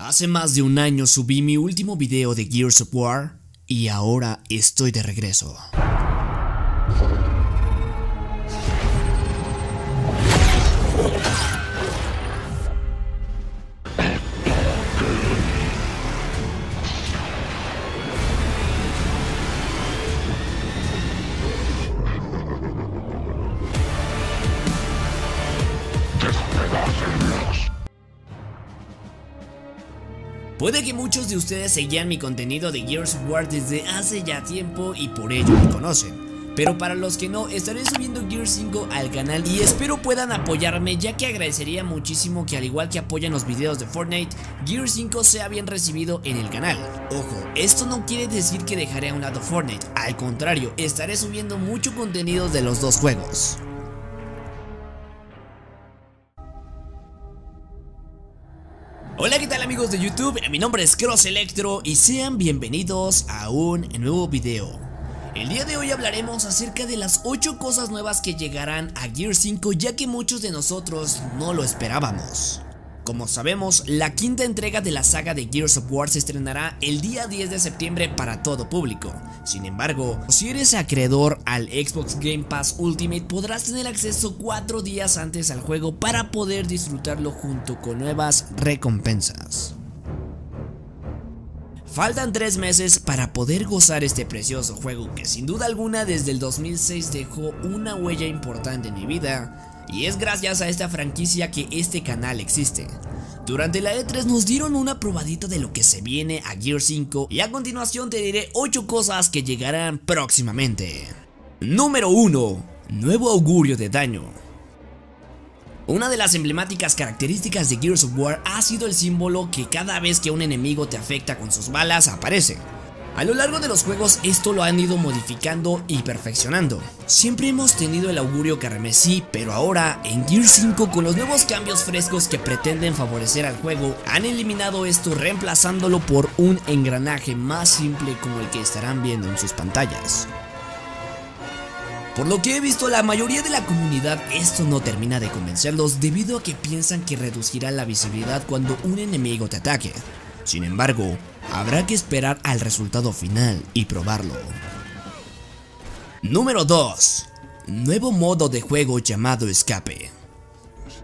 Hace más de un año subí mi último video de Gears of War y ahora estoy de regreso. Puede que muchos de ustedes seguían mi contenido de Gears of War desde hace ya tiempo y por ello me conocen. Pero para los que no, estaré subiendo Gears 5 al canal y espero puedan apoyarme ya que agradecería muchísimo que al igual que apoyan los videos de Fortnite, Gears 5 sea bien recibido en el canal. Ojo, esto no quiere decir que dejaré a un lado Fortnite, al contrario, estaré subiendo mucho contenido de los dos juegos. Hola qué tal amigos de YouTube, mi nombre es Cross Electro y sean bienvenidos a un nuevo video. El día de hoy hablaremos acerca de las 8 cosas nuevas que llegarán a Gear 5 ya que muchos de nosotros no lo esperábamos. Como sabemos, la quinta entrega de la saga de Gears of War se estrenará el día 10 de septiembre para todo público. Sin embargo, si eres acreedor al Xbox Game Pass Ultimate podrás tener acceso 4 días antes al juego para poder disfrutarlo junto con nuevas recompensas. Faltan 3 meses para poder gozar este precioso juego que sin duda alguna desde el 2006 dejó una huella importante en mi vida y es gracias a esta franquicia que este canal existe. Durante la E3 nos dieron una probadita de lo que se viene a Gear 5 y a continuación te diré 8 cosas que llegarán próximamente. Número 1. Nuevo augurio de daño. Una de las emblemáticas características de Gears of War ha sido el símbolo que cada vez que un enemigo te afecta con sus balas aparece. A lo largo de los juegos esto lo han ido modificando y perfeccionando. Siempre hemos tenido el augurio carmesí, pero ahora en Gear 5 con los nuevos cambios frescos que pretenden favorecer al juego, han eliminado esto reemplazándolo por un engranaje más simple como el que estarán viendo en sus pantallas. Por lo que he visto la mayoría de la comunidad esto no termina de convencerlos debido a que piensan que reducirá la visibilidad cuando un enemigo te ataque. Sin embargo, habrá que esperar al resultado final y probarlo. Número 2. Nuevo modo de juego llamado escape.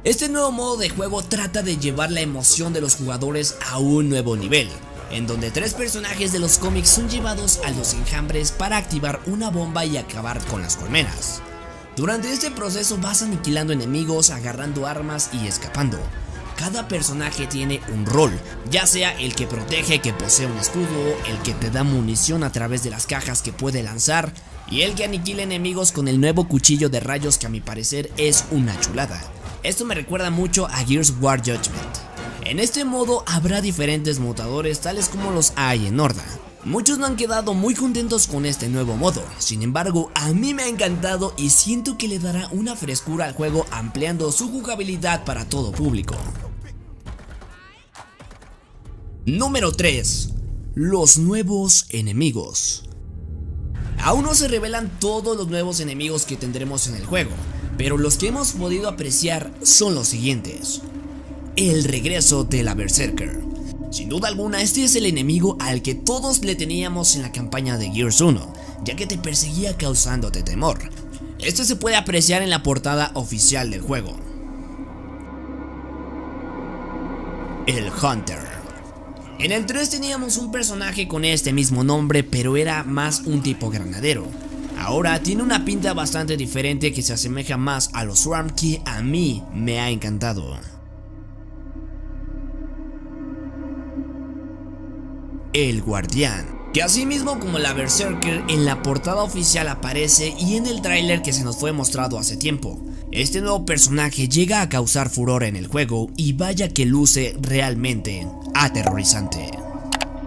Este nuevo modo de juego trata de llevar la emoción de los jugadores a un nuevo nivel, en donde tres personajes de los cómics son llevados a los enjambres para activar una bomba y acabar con las colmenas. Durante este proceso vas aniquilando enemigos, agarrando armas y escapando, cada personaje tiene un rol, ya sea el que protege, que posee un escudo, el que te da munición a través de las cajas que puede lanzar, y el que aniquila enemigos con el nuevo cuchillo de rayos que a mi parecer es una chulada. Esto me recuerda mucho a Gears War Judgment. En este modo habrá diferentes mutadores tales como los hay en Horda. Muchos no han quedado muy contentos con este nuevo modo, sin embargo a mí me ha encantado y siento que le dará una frescura al juego ampliando su jugabilidad para todo público. Número 3. Los nuevos enemigos. Aún no se revelan todos los nuevos enemigos que tendremos en el juego, pero los que hemos podido apreciar son los siguientes. El regreso de la Berserker. Sin duda alguna este es el enemigo al que todos le teníamos en la campaña de Gears 1, ya que te perseguía causándote temor. Este se puede apreciar en la portada oficial del juego. El Hunter. En el 3 teníamos un personaje con este mismo nombre, pero era más un tipo granadero. Ahora tiene una pinta bastante diferente que se asemeja más a los Swarm que a mí me ha encantado. El Guardián. Que así mismo como la Berserker en la portada oficial aparece y en el tráiler que se nos fue mostrado hace tiempo. Este nuevo personaje llega a causar furor en el juego y vaya que luce realmente aterrorizante.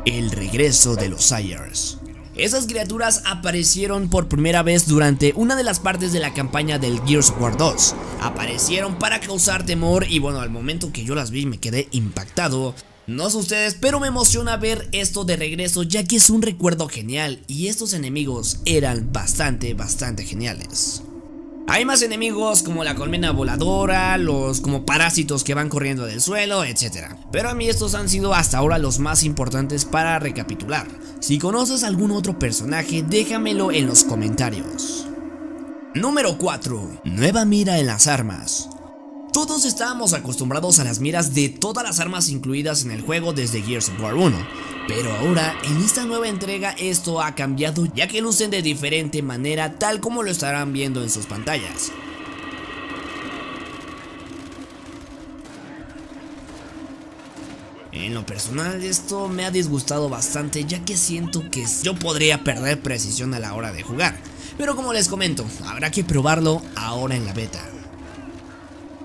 El regreso de los Sires. Esas criaturas aparecieron por primera vez durante una de las partes de la campaña del Gears of War 2. Aparecieron para causar temor y bueno, al momento que yo las vi me quedé impactado. No sé ustedes, pero me emociona ver esto de regreso ya que es un recuerdo genial y estos enemigos eran bastante, bastante geniales. Hay más enemigos como la colmena voladora, los como parásitos que van corriendo del suelo, etc. Pero a mí estos han sido hasta ahora los más importantes para recapitular. Si conoces algún otro personaje, déjamelo en los comentarios. Número 4. Nueva mira en las armas. Todos estábamos acostumbrados a las miras de todas las armas incluidas en el juego desde Gears of War 1, pero ahora en esta nueva entrega esto ha cambiado ya que lucen de diferente manera tal como lo estarán viendo en sus pantallas. En lo personal esto me ha disgustado bastante ya que siento que yo podría perder precisión a la hora de jugar, pero como les comento, habrá que probarlo ahora en la beta.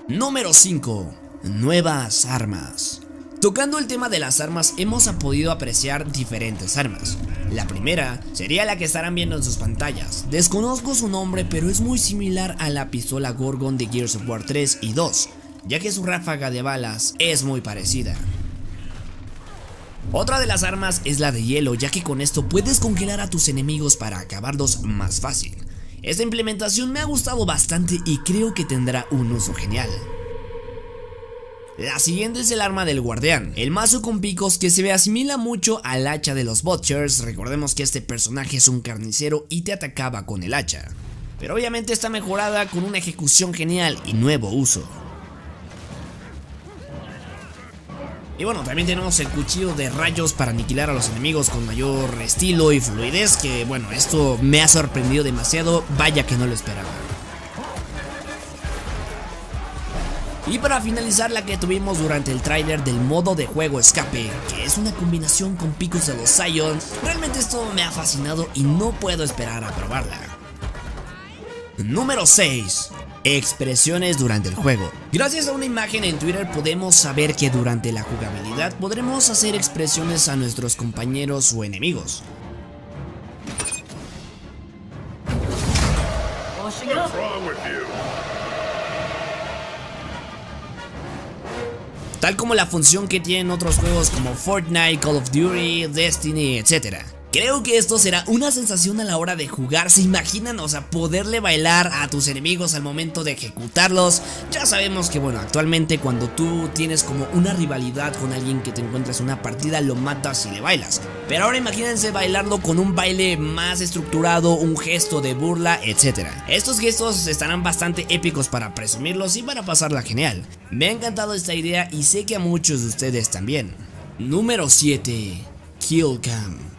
Número 5. Nuevas armas. Tocando el tema de las armas hemos podido apreciar diferentes armas. La primera sería la que estarán viendo en sus pantallas. Desconozco su nombre pero es muy similar a la pistola Gorgon de Gears of War 3 y 2, ya que su ráfaga de balas es muy parecida. Otra de las armas es la de hielo ya que con esto puedes congelar a tus enemigos para acabarlos más fácil. Esta implementación me ha gustado bastante y creo que tendrá un uso genial. La siguiente es el arma del guardián, el mazo con picos que se asimila mucho al hacha de los Butchers, recordemos que este personaje es un carnicero y te atacaba con el hacha. Pero obviamente está mejorada con una ejecución genial y nuevo uso. Y bueno, también tenemos el cuchillo de rayos para aniquilar a los enemigos con mayor estilo y fluidez, que bueno, esto me ha sorprendido demasiado, vaya que no lo esperaba. Y para finalizar la que tuvimos durante el tráiler del modo de juego escape, que es una combinación con picos de los Zion, realmente esto me ha fascinado y no puedo esperar a probarla. Número 6. Expresiones durante el juego. Gracias a una imagen en Twitter podemos saber que durante la jugabilidad podremos hacer expresiones a nuestros compañeros o enemigos. Tal como la función que tienen otros juegos como Fortnite, Call of Duty, Destiny, etc. Creo que esto será una sensación a la hora de jugar, se imaginan, o sea, poderle bailar a tus enemigos al momento de ejecutarlos. Ya sabemos que bueno, actualmente cuando tú tienes como una rivalidad con alguien que te encuentras en una partida, lo matas y le bailas. Pero ahora imagínense bailarlo con un baile más estructurado, un gesto de burla, etc. Estos gestos estarán bastante épicos para presumirlos y para pasarla genial. Me ha encantado esta idea y sé que a muchos de ustedes también. Número 7. Killcam.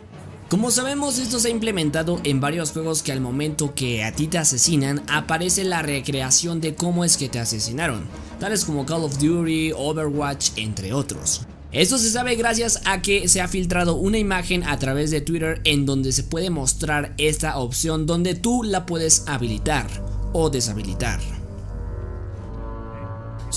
Como sabemos esto se ha implementado en varios juegos que al momento que a ti te asesinan aparece la recreación de cómo es que te asesinaron, tales como Call of Duty, Overwatch, entre otros. Esto se sabe gracias a que se ha filtrado una imagen a través de Twitter en donde se puede mostrar esta opción donde tú la puedes habilitar o deshabilitar.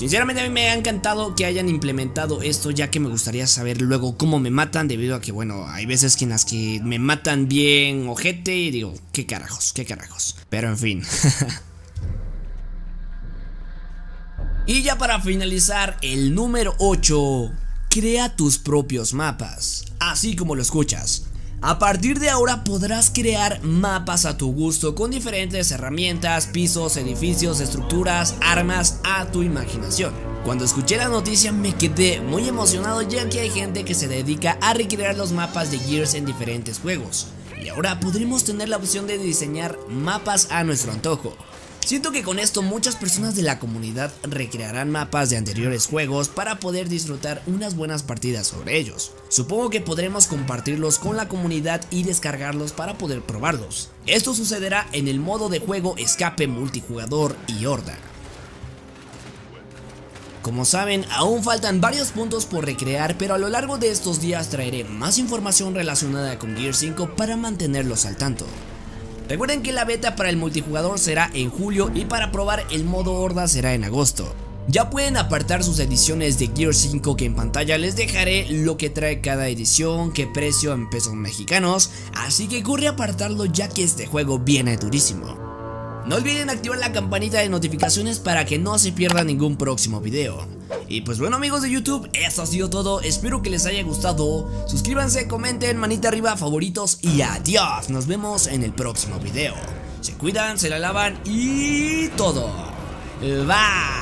Sinceramente a mí me ha encantado que hayan implementado esto ya que me gustaría saber luego cómo me matan debido a que bueno, hay veces que en las que me matan bien ojete y digo, qué carajos, qué carajos. Pero en fin. y ya para finalizar, el número 8. Crea tus propios mapas, así como lo escuchas. A partir de ahora podrás crear mapas a tu gusto con diferentes herramientas, pisos, edificios, estructuras, armas a tu imaginación. Cuando escuché la noticia me quedé muy emocionado ya que hay gente que se dedica a recrear los mapas de Gears en diferentes juegos. Y ahora podremos tener la opción de diseñar mapas a nuestro antojo. Siento que con esto muchas personas de la comunidad recrearán mapas de anteriores juegos para poder disfrutar unas buenas partidas sobre ellos. Supongo que podremos compartirlos con la comunidad y descargarlos para poder probarlos. Esto sucederá en el modo de juego escape multijugador y horda. Como saben, aún faltan varios puntos por recrear, pero a lo largo de estos días traeré más información relacionada con Gear 5 para mantenerlos al tanto. Recuerden que la beta para el multijugador será en julio y para probar el modo horda será en agosto. Ya pueden apartar sus ediciones de Gear 5 que en pantalla les dejaré lo que trae cada edición, qué precio en pesos mexicanos, así que corre a apartarlo ya que este juego viene durísimo. No olviden activar la campanita de notificaciones para que no se pierda ningún próximo video. Y pues bueno amigos de YouTube, esto ha sido todo, espero que les haya gustado, suscríbanse, comenten, manita arriba, favoritos y adiós, nos vemos en el próximo video. Se cuidan, se la lavan y todo. Bye.